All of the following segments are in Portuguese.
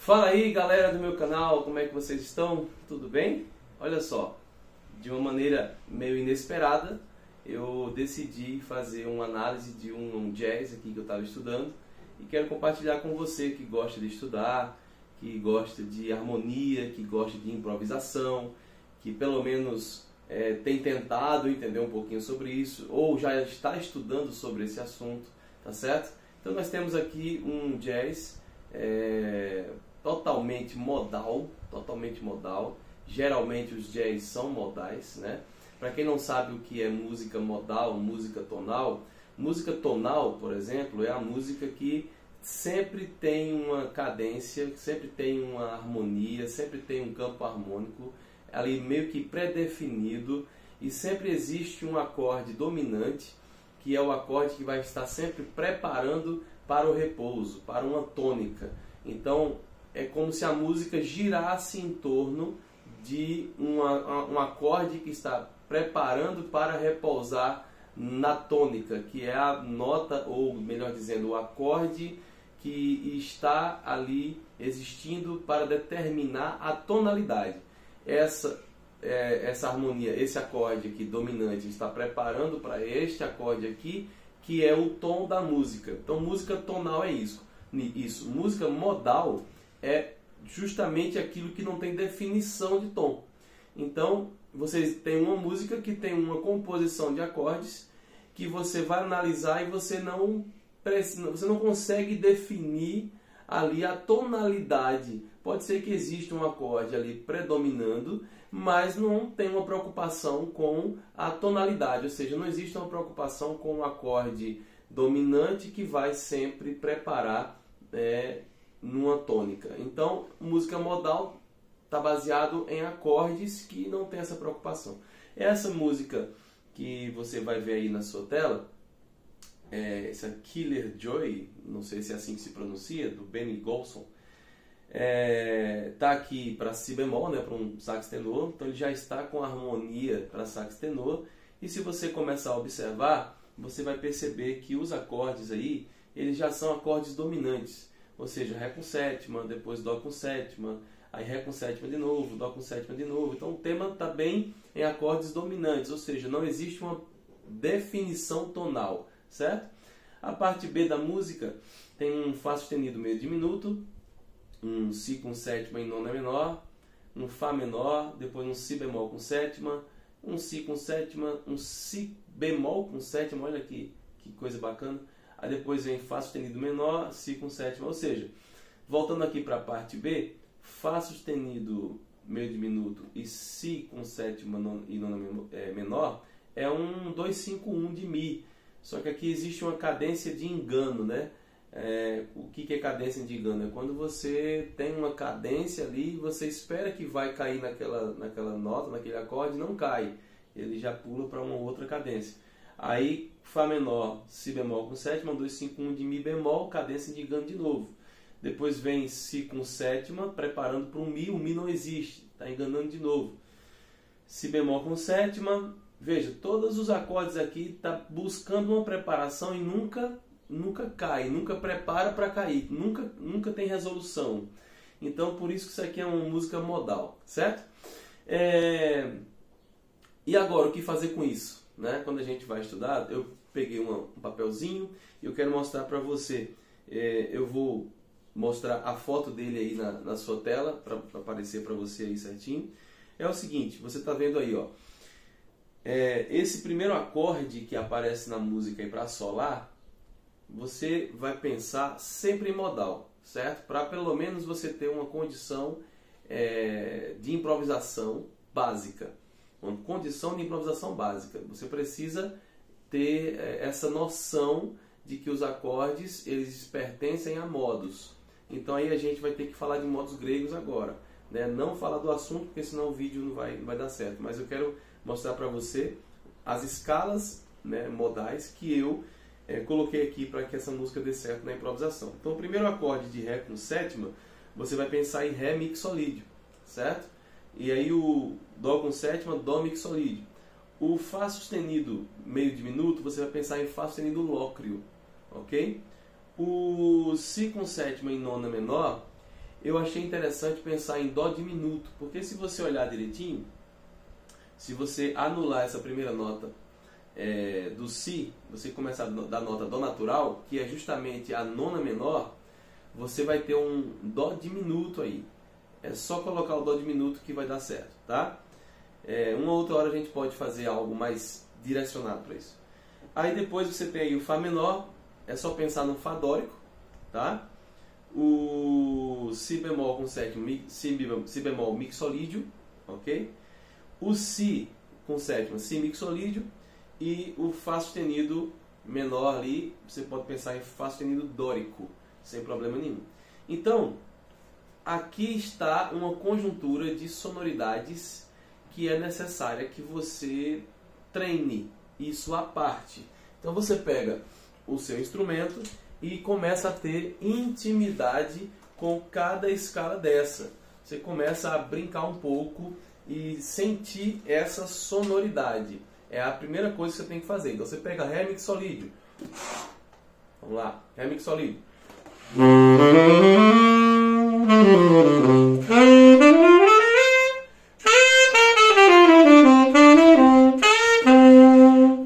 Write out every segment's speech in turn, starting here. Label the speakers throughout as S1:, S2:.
S1: Fala aí galera do meu canal, como é que vocês estão? Tudo bem? Olha só, de uma maneira meio inesperada, eu decidi fazer uma análise de um jazz aqui que eu estava estudando e quero compartilhar com você que gosta de estudar, que gosta de harmonia, que gosta de improvisação, que pelo menos é, tem tentado entender um pouquinho sobre isso ou já está estudando sobre esse assunto, tá certo? Então nós temos aqui um jazz é, totalmente modal, totalmente modal. Geralmente os jazz são modais, né? Para quem não sabe o que é música modal, música tonal, música tonal, por exemplo, é a música que sempre tem uma cadência, sempre tem uma harmonia, sempre tem um campo harmônico ali meio que pré-definido e sempre existe um acorde dominante que é o acorde que vai estar sempre preparando para o repouso, para uma tônica. Então é como se a música girasse em torno de uma, um acorde que está preparando para repousar na tônica, que é a nota, ou melhor dizendo, o acorde que está ali existindo para determinar a tonalidade. Essa é, essa harmonia, esse acorde aqui dominante está preparando para este acorde aqui, que é o tom da música. Então, música tonal é isso. Isso, música modal é justamente aquilo que não tem definição de tom. Então, você tem uma música que tem uma composição de acordes que você vai analisar e você não você não consegue definir ali a tonalidade. Pode ser que exista um acorde ali predominando, mas não tem uma preocupação com a tonalidade, ou seja, não existe uma preocupação com o acorde dominante que vai sempre preparar é, numa tônica. Então, música modal está baseado em acordes que não tem essa preocupação. Essa música que você vai ver aí na sua tela, é, essa Killer Joy, não sei se é assim que se pronuncia, do Benny Golson, é, tá aqui para si bemol, né, para um sax tenor, então ele já está com harmonia para sax tenor. E se você começar a observar, você vai perceber que os acordes aí, eles já são acordes dominantes, ou seja, ré com sétima, depois dó com sétima, aí ré com sétima de novo, dó com sétima de novo. Então o tema está bem em acordes dominantes, ou seja, não existe uma definição tonal, certo? A parte B da música tem um Fá sustenido meio diminuto, um Si com sétima em nona menor, um Fá menor, depois um Si bemol com sétima, um Si com sétima, um Si bemol com sétima, olha que, que coisa bacana. Aí depois vem Fá sustenido menor, Si com sétima, ou seja, voltando aqui para a parte B, Fá sustenido meio diminuto e Si com sétima e nona é, menor é um 251 de Mi. Só que aqui existe uma cadência de engano, né? É, o que, que é cadência de engano? É quando você tem uma cadência ali, você espera que vai cair naquela, naquela nota, naquele acorde, não cai. Ele já pula para uma outra cadência. Aí, Fá menor, Si bemol com sétima, 2, 5, 1 de Mi bemol, cadência de engano de novo. Depois vem Si com sétima, preparando para um Mi, o Mi não existe, está enganando de novo. Si bemol com sétima, veja, todos os acordes aqui está buscando uma preparação e nunca nunca cai, nunca prepara para cair, nunca, nunca tem resolução. Então, por isso que isso aqui é uma música modal, certo? É... E agora, o que fazer com isso? Né? Quando a gente vai estudar, eu peguei uma, um papelzinho e eu quero mostrar para você. É, eu vou mostrar a foto dele aí na, na sua tela, para aparecer para você aí certinho. É o seguinte, você está vendo aí, ó. É, esse primeiro acorde que aparece na música para solar, você vai pensar sempre em modal, certo? Para pelo menos você ter uma condição é, de improvisação básica. Uma condição de improvisação básica. Você precisa ter é, essa noção de que os acordes eles pertencem a modos. Então aí a gente vai ter que falar de modos gregos agora. Né? Não falar do assunto, porque senão o vídeo não vai, não vai dar certo. Mas eu quero mostrar para você as escalas né, modais que eu é, coloquei aqui para que essa música dê certo na improvisação. Então, o primeiro acorde de Ré com sétima, você vai pensar em Ré mixolídio, certo? E aí o Dó com sétima, Dó mixolídio. O Fá sustenido meio diminuto, você vai pensar em Fá sustenido lócrio, ok? O Si com sétima em nona menor, eu achei interessante pensar em Dó diminuto, porque se você olhar direitinho, se você anular essa primeira nota é, do Si, você começar da nota Dó natural, que é justamente a nona menor, você vai ter um Dó diminuto aí. É só colocar o Dó diminuto que vai dar certo, tá? É, uma outra hora a gente pode fazer algo mais direcionado para isso. Aí depois você tem aí o Fá menor, é só pensar no Fá dórico, tá? O Si bemol com sétimo, si bemol, si bemol mixolídio, ok? O Si com sétima, Si mixolídio e o Fá sustenido menor ali, você pode pensar em Fá sustenido dórico, sem problema nenhum. Então, aqui está uma conjuntura de sonoridades que é necessária que você treine isso à parte. Então você pega o seu instrumento e começa a ter intimidade com cada escala dessa. Você começa a brincar um pouco e sentir essa sonoridade. É a primeira coisa que você tem que fazer. Então você pega Ré mixolídio. Vamos lá, Ré mixolídio.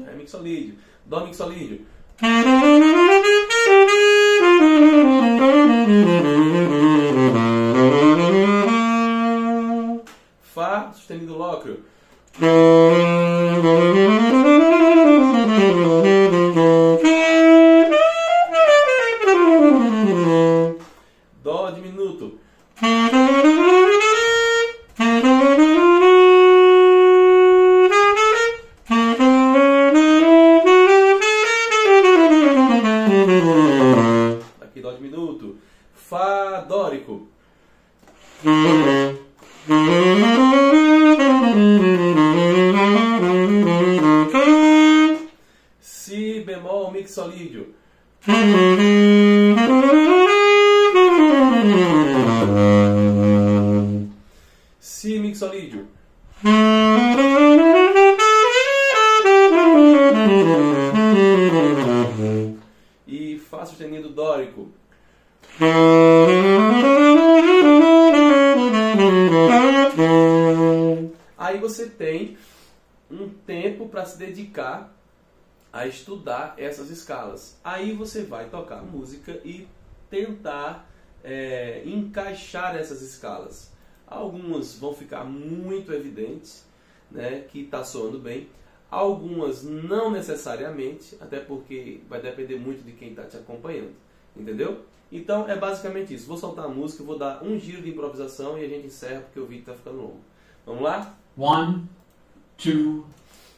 S1: Ré mixolídio. Dó mixolídio. Si bemol mixolídio. Si mixolídio. E Fá sustenido dórico. Aí você tem um tempo para se dedicar a estudar essas escalas. Aí você vai tocar música e tentar é, encaixar essas escalas. Algumas vão ficar muito evidentes, né, que está soando bem. Algumas não necessariamente, até porque vai depender muito de quem está te acompanhando, entendeu? Então é basicamente isso. Vou soltar a música, vou dar um giro de improvisação e a gente encerra porque o vídeo está ficando longo. Vamos lá?
S2: One, two,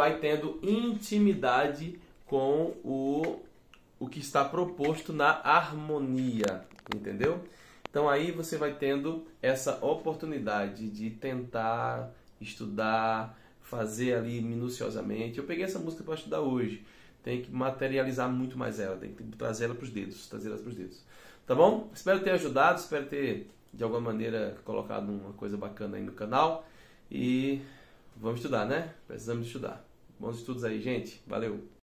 S1: Vai tendo intimidade com o o que está proposto na harmonia, entendeu? Então aí você vai tendo essa oportunidade de tentar estudar, fazer ali minuciosamente. Eu peguei essa música para estudar hoje. Tem que materializar muito mais ela, tem que trazer ela para os dedos, trazer ela para os dedos. Tá bom? Espero ter ajudado, espero ter de alguma maneira colocado uma coisa bacana aí no canal e vamos estudar, né? Precisamos estudar. Bons estudos aí, gente. Valeu.